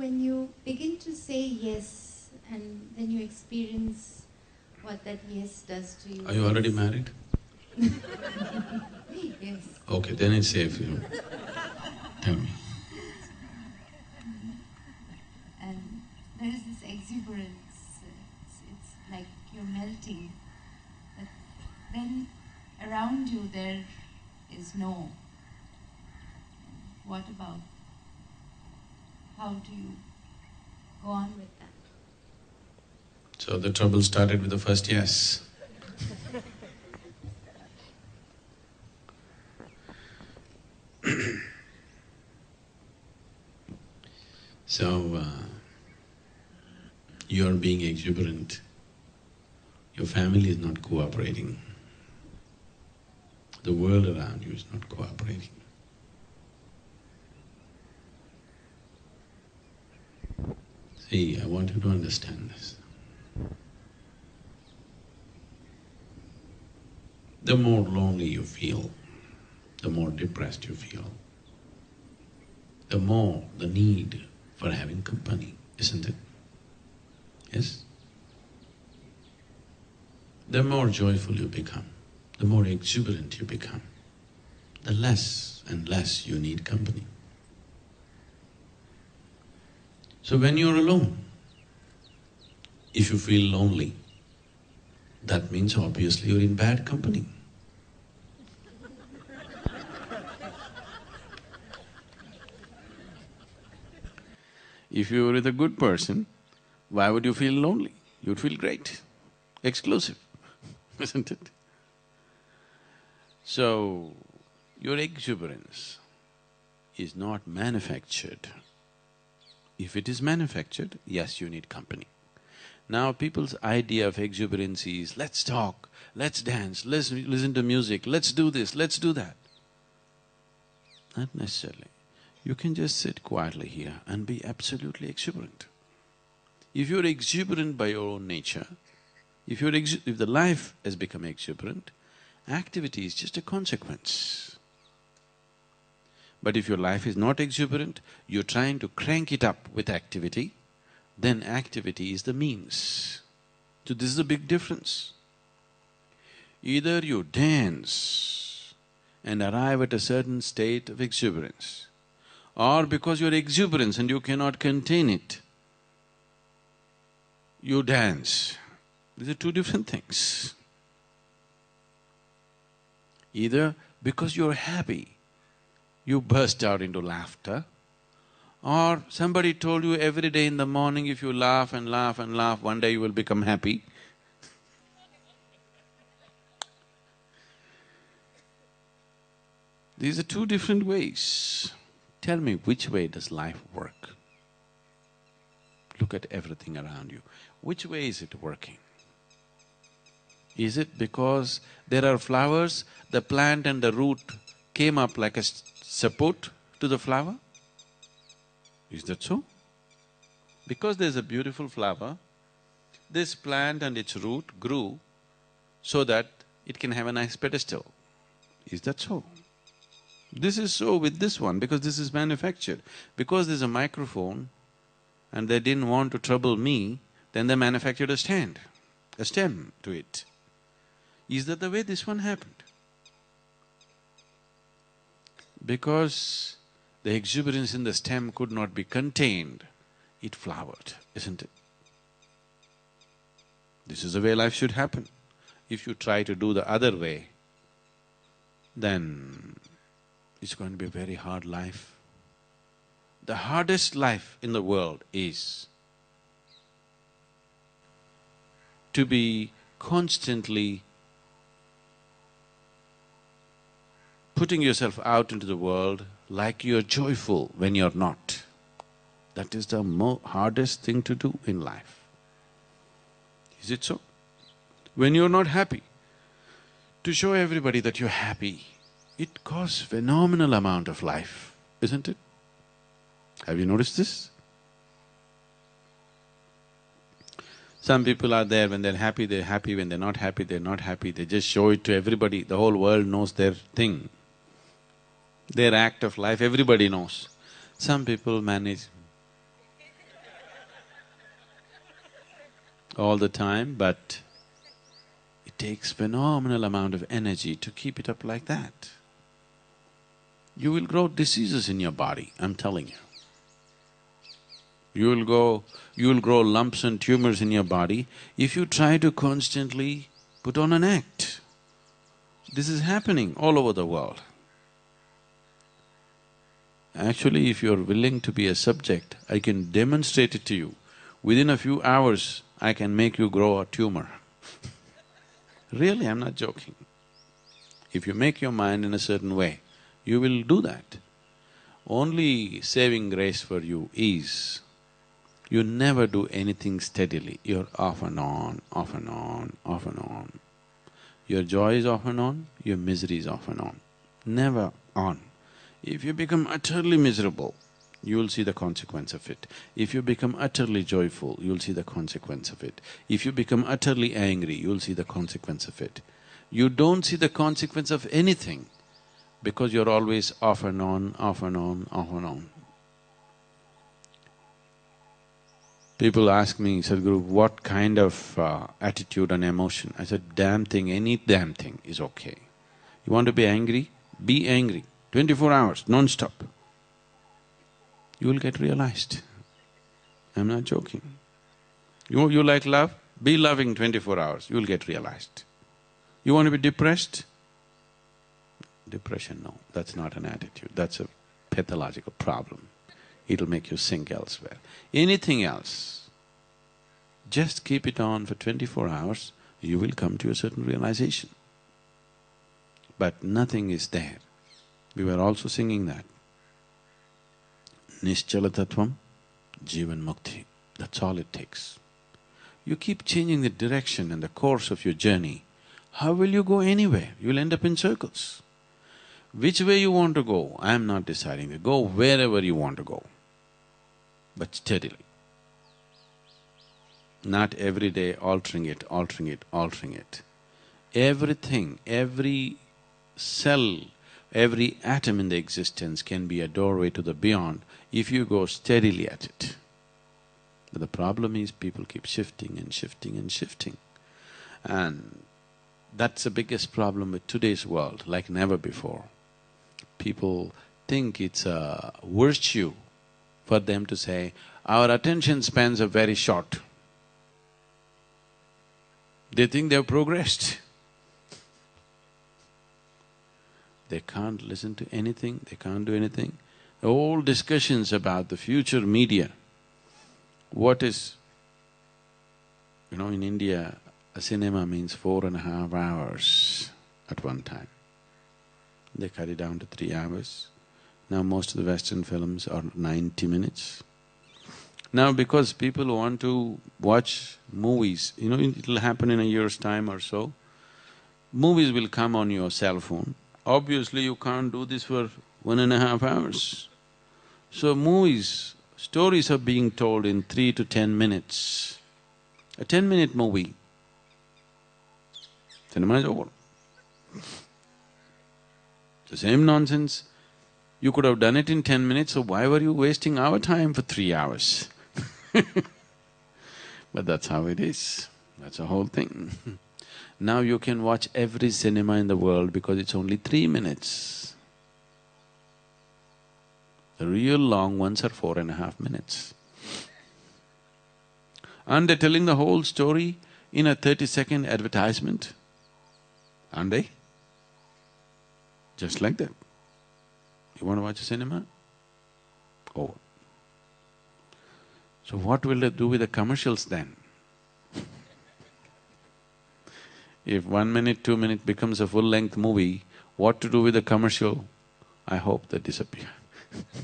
when you begin to say yes and then you experience what that yes does to you. Are you already married? yes. Okay, then it's safe, you know. Tell me. And there is this exuberance, it's, it's like you're melting. But then around you there is no. What about? How do you go on with that? So the trouble started with the first yes. so, uh, you're being exuberant, your family is not cooperating, the world around you is not cooperating. See, I want you to understand this. The more lonely you feel, the more depressed you feel, the more the need for having company, isn't it? Yes? The more joyful you become, the more exuberant you become, the less and less you need company. So when you're alone, if you feel lonely, that means obviously you're in bad company. if you were with a good person, why would you feel lonely? You'd feel great, exclusive, isn't it? So, your exuberance is not manufactured. If it is manufactured, yes, you need company. Now people's idea of exuberance is, let's talk, let's dance, let's listen to music, let's do this, let's do that. Not necessarily. You can just sit quietly here and be absolutely exuberant. If you're exuberant by your own nature, if you're if the life has become exuberant, activity is just a consequence. But if your life is not exuberant, you're trying to crank it up with activity, then activity is the means. So this is a big difference. Either you dance and arrive at a certain state of exuberance, or because you're exuberance and you cannot contain it, you dance. These are two different things. Either because you're happy, you burst out into laughter, or somebody told you every day in the morning if you laugh and laugh and laugh, one day you will become happy. These are two different ways. Tell me, which way does life work? Look at everything around you. Which way is it working? Is it because there are flowers, the plant and the root came up like a support to the flower? Is that so? Because there's a beautiful flower, this plant and its root grew so that it can have a nice pedestal. Is that so? This is so with this one because this is manufactured. Because there's a microphone and they didn't want to trouble me, then they manufactured a stand, a stem to it. Is that the way this one happened? Because the exuberance in the stem could not be contained, it flowered, isn't it? This is the way life should happen. If you try to do the other way, then it's going to be a very hard life. The hardest life in the world is to be constantly putting yourself out into the world like you're joyful when you're not. That is the hardest thing to do in life. Is it so? When you're not happy, to show everybody that you're happy, it costs phenomenal amount of life, isn't it? Have you noticed this? Some people are there, when they're happy, they're happy, when they're not happy, they're not happy, they just show it to everybody, the whole world knows their thing their act of life, everybody knows. Some people manage all the time, but it takes phenomenal amount of energy to keep it up like that. You will grow diseases in your body, I'm telling you. You will go… you will grow lumps and tumors in your body if you try to constantly put on an act. This is happening all over the world. Actually, if you're willing to be a subject, I can demonstrate it to you. Within a few hours, I can make you grow a tumor. really, I'm not joking. If you make your mind in a certain way, you will do that. Only saving grace for you is, you never do anything steadily, you're off and on, off and on, off and on. Your joy is off and on, your misery is off and on, never on. If you become utterly miserable, you will see the consequence of it. If you become utterly joyful, you'll see the consequence of it. If you become utterly angry, you'll see the consequence of it. You don't see the consequence of anything because you're always off and on, off and on, off and on. People ask me, Sadhguru, what kind of uh, attitude and emotion? I said, damn thing, any damn thing is okay. You want to be angry? Be angry, twenty-four hours, non-stop. You will get realized. I'm not joking. You, you like love? Be loving twenty-four hours, you will get realized. You want to be depressed? Depression, no, that's not an attitude, that's a pathological problem. It'll make you sink elsewhere. Anything else, just keep it on for twenty-four hours, you will come to a certain realization. But nothing is there. We were also singing that. Nischalatatvam, Jivan Mukti, that's all it takes. You keep changing the direction and the course of your journey, how will you go anywhere? You'll end up in circles. Which way you want to go, I'm not deciding, go wherever you want to go, but steadily. Not every day altering it, altering it, altering it. Everything, every cell, every atom in the existence can be a doorway to the beyond if you go steadily at it. But the problem is people keep shifting and shifting and shifting. And that's the biggest problem with today's world, like never before people think it's a virtue for them to say, our attention spans are very short. They think they've progressed. They can't listen to anything, they can't do anything. All discussions about the future media, what is… You know, in India, a cinema means four and a half hours at one time they cut it down to three hours. Now most of the Western films are ninety minutes. Now because people want to watch movies, you know, it'll happen in a year's time or so, movies will come on your cell phone. Obviously you can't do this for one and a half hours. So movies, stories are being told in three to ten minutes. A ten-minute movie, cinema is over. The same nonsense, you could have done it in ten minutes, so why were you wasting our time for three hours? but that's how it is, that's the whole thing. now you can watch every cinema in the world because it's only three minutes. The real long ones are four and a half minutes. Aren't they're telling the whole story in a thirty-second advertisement, aren't they? Just like that. You want to watch a cinema? Over. So what will they do with the commercials then? If one minute, two minute becomes a full-length movie, what to do with the commercial? I hope they disappear